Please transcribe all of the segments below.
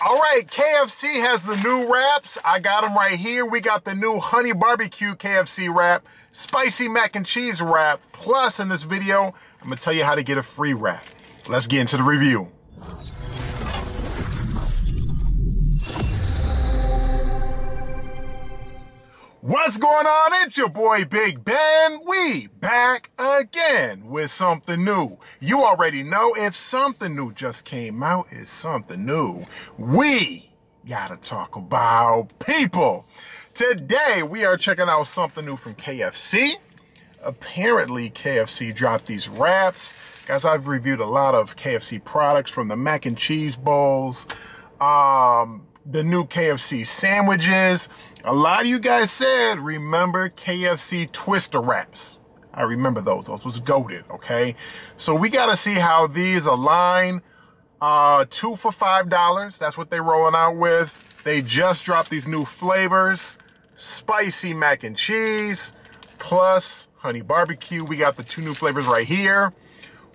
All right, KFC has the new wraps. I got them right here. We got the new honey barbecue KFC wrap, spicy mac and cheese wrap. Plus, in this video, I'm gonna tell you how to get a free wrap. Let's get into the review. What's going on? It's your boy Big Ben. We back again with something new. You already know if something new just came out, it's something new. We gotta talk about people. Today we are checking out something new from KFC. Apparently KFC dropped these wraps. Guys, I've reviewed a lot of KFC products from the mac and cheese bowls, um, the new KFC sandwiches. A lot of you guys said, remember KFC Twister wraps. I remember those. Those was goaded, okay? So we got to see how these align. Uh, two for $5. That's what they're rolling out with. They just dropped these new flavors. Spicy mac and cheese plus honey barbecue. We got the two new flavors right here.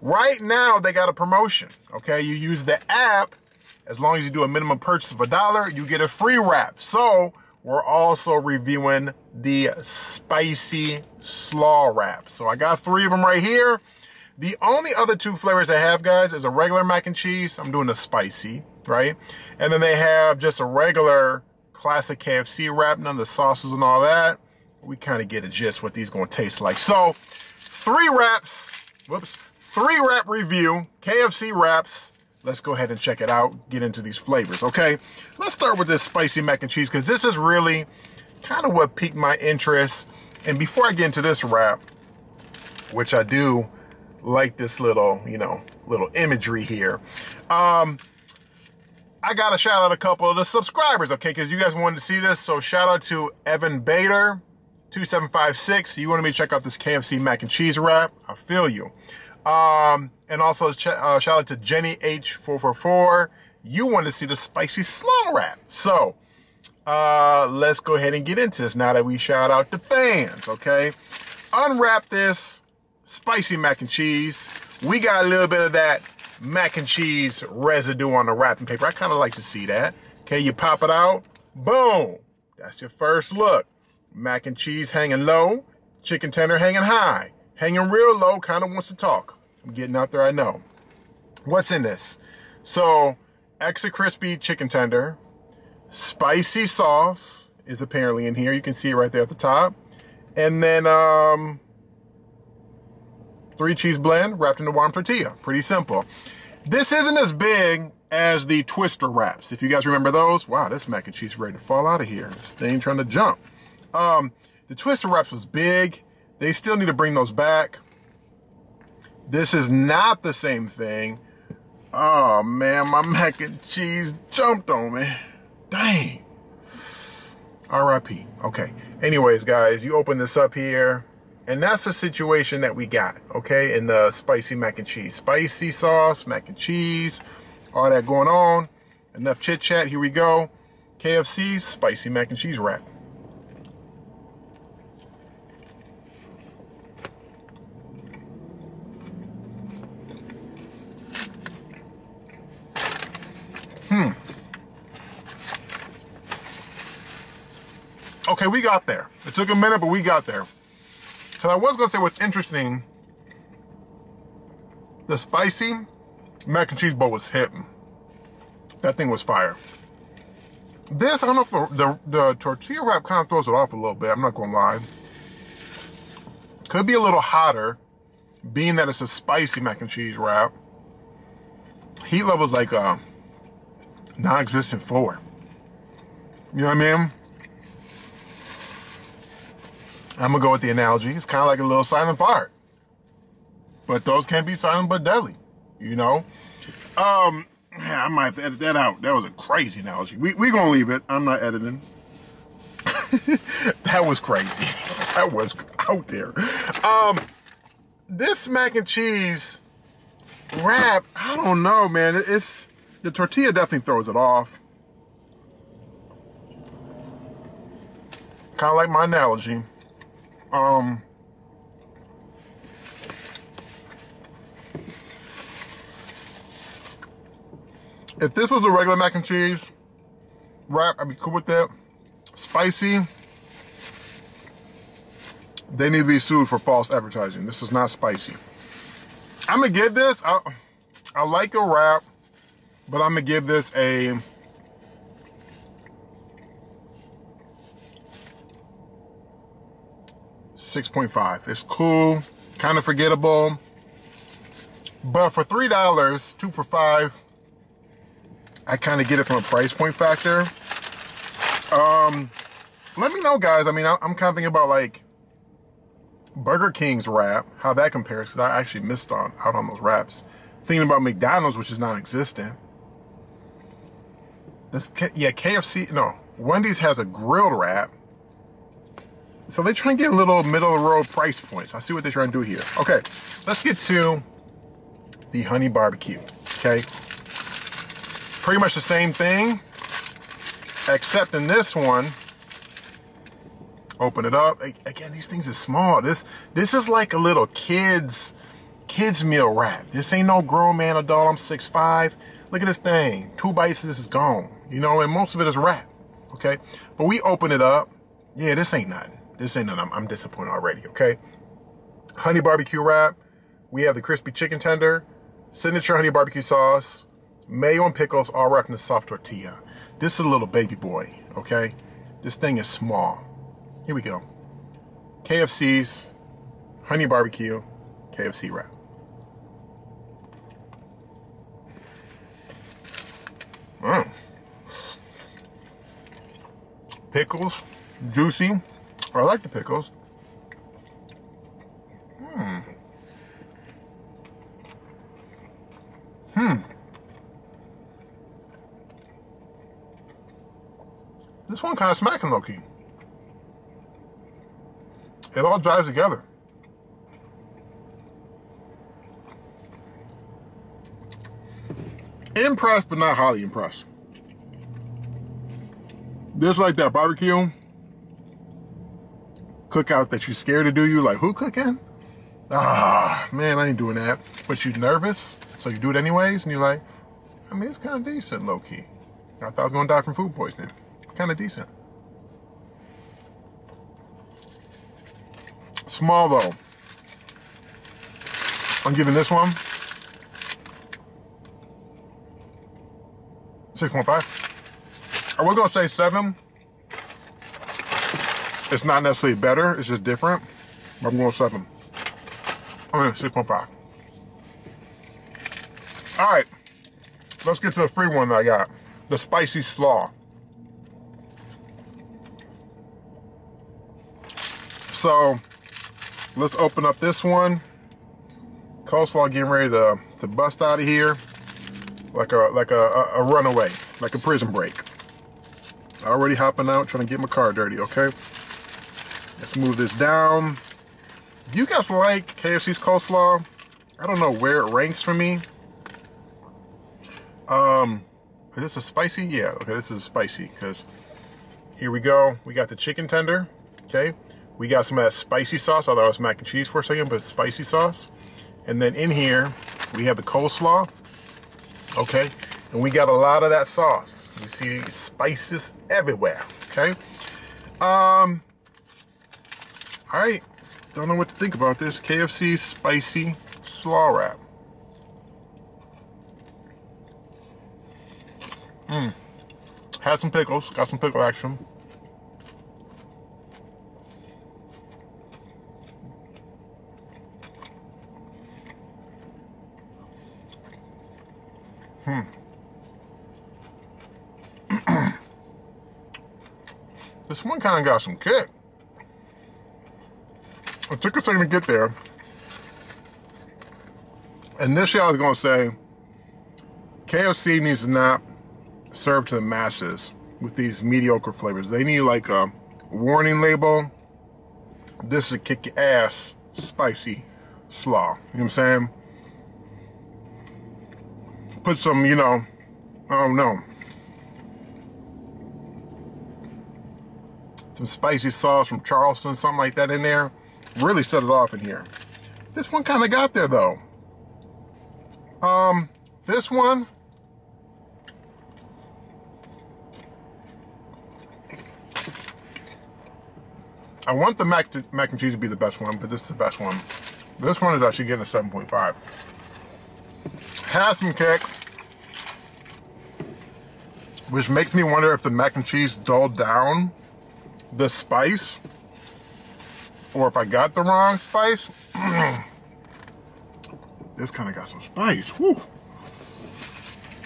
Right now, they got a promotion, okay? You use the app as long as you do a minimum purchase of a dollar, you get a free wrap. So we're also reviewing the spicy slaw wrap. So I got three of them right here. The only other two flavors I have, guys, is a regular mac and cheese. I'm doing the spicy, right? And then they have just a regular classic KFC wrap, none of the sauces and all that. We kind of get a gist what these going to taste like. So three wraps, whoops, three wrap review, KFC wraps, let's go ahead and check it out, get into these flavors, okay? Let's start with this spicy mac and cheese because this is really kind of what piqued my interest. And before I get into this wrap, which I do like this little, you know, little imagery here, um, I got to shout out a couple of the subscribers, okay? Because you guys wanted to see this. So shout out to Evan Bader, 2756. You wanted me to check out this KFC mac and cheese wrap? I feel you. Um, and also ch- uh, shout out to Jenny H444. You want to see the spicy slaw wrap. So, uh, let's go ahead and get into this now that we shout out the fans, okay? Unwrap this spicy mac and cheese. We got a little bit of that mac and cheese residue on the wrapping paper. I kind of like to see that. Okay, you pop it out. Boom. That's your first look. Mac and cheese hanging low. Chicken tender hanging high. Hanging real low, kind of wants to talk. I'm getting out there, I know. What's in this? So, extra crispy chicken tender, spicy sauce is apparently in here. You can see it right there at the top. And then um, three cheese blend wrapped in a warm tortilla. Pretty simple. This isn't as big as the twister wraps. If you guys remember those, wow, this mac and cheese is ready to fall out of here. This thing trying to jump. Um, the twister wraps was big. They still need to bring those back. This is not the same thing. Oh man, my mac and cheese jumped on me. Dang. RIP. Okay. Anyways, guys, you open this up here. And that's the situation that we got, okay, in the spicy mac and cheese. Spicy sauce, mac and cheese, all that going on. Enough chit chat. Here we go. KFC spicy mac and cheese wrap. Okay, we got there. It took a minute, but we got there. So I was to say what's interesting, the spicy mac and cheese bowl was hitting. That thing was fire. This, I don't know if the, the, the tortilla wrap kind of throws it off a little bit. I'm not to lie. Could be a little hotter, being that it's a spicy mac and cheese wrap. Heat level's like a non-existent four. You know what I mean? I'm gonna go with the analogy. It's kind of like a little silent fart, but those can be silent but deadly. You know. Um, I might edit that out. That was a crazy analogy. We we gonna leave it. I'm not editing. that was crazy. That was out there. Um, this mac and cheese wrap. I don't know, man. It's the tortilla definitely throws it off. Kind of like my analogy. Um, If this was a regular mac and cheese wrap, I'd be cool with that. Spicy. They need to be sued for false advertising. This is not spicy. I'm gonna give this. I, I like a wrap, but I'm gonna give this a. Six point five. It's cool, kind of forgettable, but for three dollars, two for five, I kind of get it from a price point factor. Um, let me know, guys. I mean, I'm kind of thinking about like Burger King's wrap, how that compares, because I actually missed on out on those wraps. Thinking about McDonald's, which is non-existent. This, yeah, KFC, no, Wendy's has a grilled wrap. So they try and get a little middle of the road price points. I see what they're trying to do here. Okay, let's get to the honey barbecue, okay? Pretty much the same thing, except in this one, open it up. Again, these things are small. This this is like a little kids kids meal wrap. This ain't no grown man adult. I'm 6'5". Look at this thing. Two bites, this is gone. You know, and most of it is wrap. Okay, but we open it up. Yeah, this ain't nothing. This ain't nothing. I'm, I'm disappointed already. Okay, honey barbecue wrap. We have the crispy chicken tender, signature honey barbecue sauce, mayo and pickles, all wrapped in a soft tortilla. This is a little baby boy. Okay, this thing is small. Here we go. KFC's honey barbecue KFC wrap. Mm. Pickles, juicy. I like the pickles. Hmm. Hmm. This one kind of smacking low key. It all drives together. Impressed, but not highly impressed. There's like that barbecue cookout that you're scared to do. You like, who cooking? Ah, man, I ain't doing that. But you're nervous, so you do it anyways, and you're like, I mean, it's kind of decent, low key. I thought I was gonna die from food poisoning. Kind of decent. Small though. I'm giving this one 6.5. I was gonna say seven. It's not necessarily better, it's just different. I'm going seven. I'm mean, 6.5. All right, let's get to the free one that I got. The spicy slaw. So let's open up this one. Coleslaw getting ready to, to bust out of here like a like a, a, runaway, like a prison break. Already hopping out, trying to get my car dirty, okay? Let's move this down. Do you guys like KFC's coleslaw? I don't know where it ranks for me. Um, is this a spicy? Yeah, okay, this is spicy because here we go. We got the chicken tender, okay? We got some of that spicy sauce. although thought it was mac and cheese for a second, but spicy sauce. And then in here, we have the coleslaw. Okay, and we got a lot of that sauce. You see spices everywhere. Okay. Um. All right. Don't know what to think about this KFC spicy slaw wrap. Mmm. Had some pickles. Got some pickle action. Hmm. this one kind of got some kick. It took a second to get there. Initially, I was going to say KFC needs to not serve to the masses with these mediocre flavors. They need like a warning label. This is a kick your ass spicy slaw. You know what I'm saying? put some, you know, I don't know, some spicy sauce from Charleston, something like that in there really set it off in here. This one kind of got there though. Um, this one, I want the mac, to, mac and cheese to be the best one, but this is the best one. This one is actually getting a 7.5. Has some kick, which makes me wonder if the mac and cheese dulled down the spice or if I got the wrong spice. this kind of got some spice. Whew.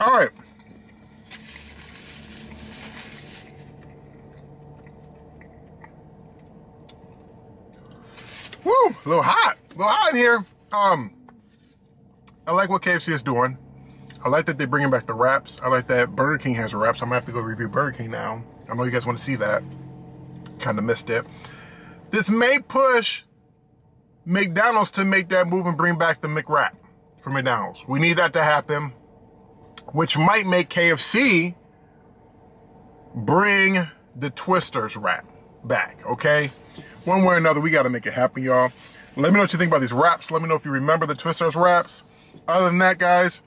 All right. Woo, a little hot, a little hot in here. Um, I like what KFC is doing. I like that they're bringing back the wraps. I like that Burger King has wraps. I'm gonna have to go review Burger King now. I know you guys want to see that. Kind of missed it. This may push McDonald's to make that move and bring back the McWrap for McDonald's. We need that to happen, which might make KFC bring the Twisters wrap back, okay? One way or another, we got to make it happen, y'all. Let me know what you think about these wraps. Let me know if you remember the Twisters wraps. Other than that, guys,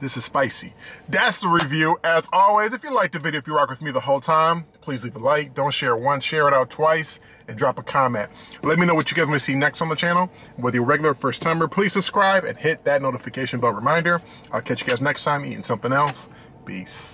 this is spicy. That's the review. As always, if you liked the video, if you rock with me the whole time, please leave a like. Don't share once, share it out twice, and drop a comment. Let me know what you guys want to see next on the channel. Whether you're regular first timer, please subscribe and hit that notification bell reminder. I'll catch you guys next time eating something else. Peace.